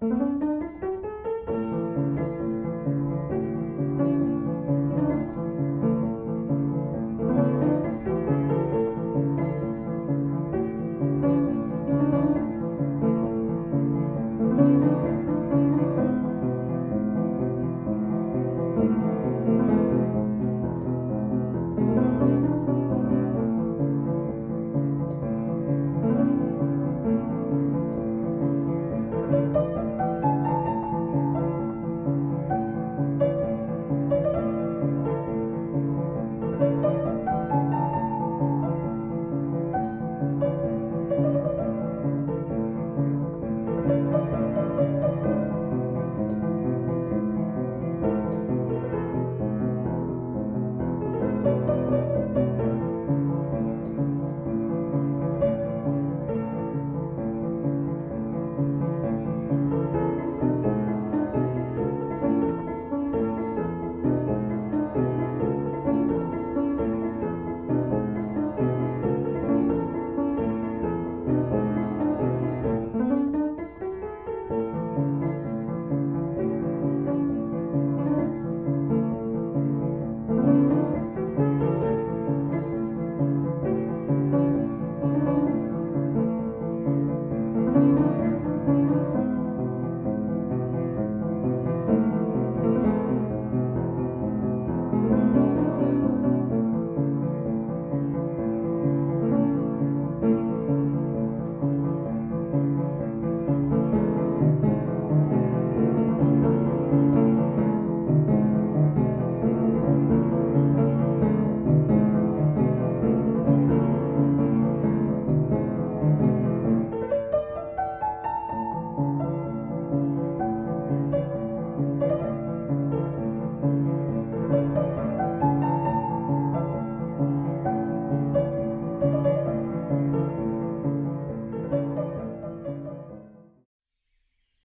Música